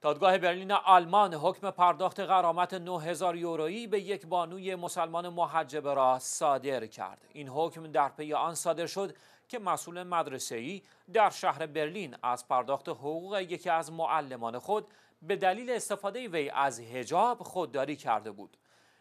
دادگاه برلین آلمان حکم پرداخت غرامت 9000 یورویی به یک بانوی مسلمان محجبه را صادر کرد. این حکم در پی آن صادر شد که مسئول مدرسه‌ای در شهر برلین از پرداخت حقوق یکی از معلمان خود به دلیل استفاده وی از حجاب خودداری کرده بود.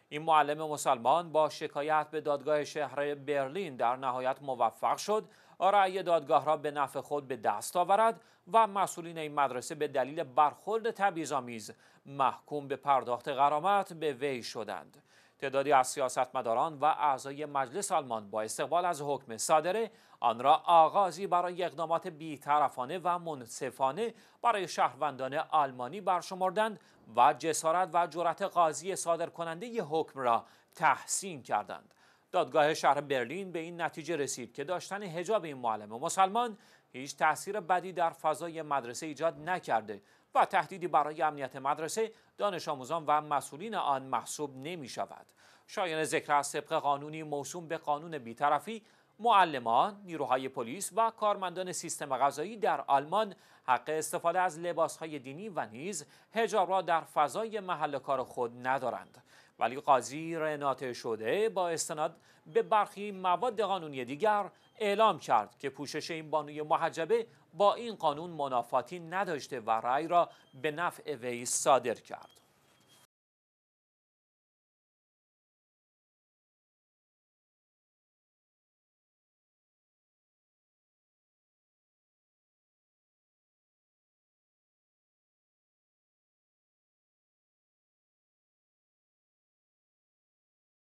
این معلم مسلمان با شکایت به دادگاه شهر برلین در نهایت موفق شد رأی دادگاه را به نفع خود به دست آورد و مسئولین این مدرسه به دلیل برخورد تبعیض‌آمیز محکوم به پرداخت غرامت به وی شدند. تعدادی از سیاستمداران و اعضای مجلس آلمان با استقبال از حکم صادره آن را آغازی برای اقدامات بیطرفانه و منصفانه برای شهروندان آلمانی برشمردند و جسارت و جرأت قاضی صادر کننده ی حکم را تحسین کردند. دادگاه شهر برلین به این نتیجه رسید که داشتن حجاب این معلم مسلمان هیچ تاثیر بدی در فضای مدرسه ایجاد نکرده و تهدیدی برای امنیت مدرسه دانش آموزان و مسئولین آن محسوب نمی شود. شایان ذکر از طبق قانونی موسوم به قانون بیطرفی معلمان، نیروهای پلیس و کارمندان سیستم غذایی در آلمان حق استفاده از لباسهای دینی و نیز حجاب را در فضای محل کار خود ندارند. ولی قاضی رنات شده با استناد به برخی مواد قانونی دیگر اعلام کرد که پوشش این بانوی محجبه با این قانون منافاتی نداشته و رأی را به نفع وی صادر کرد.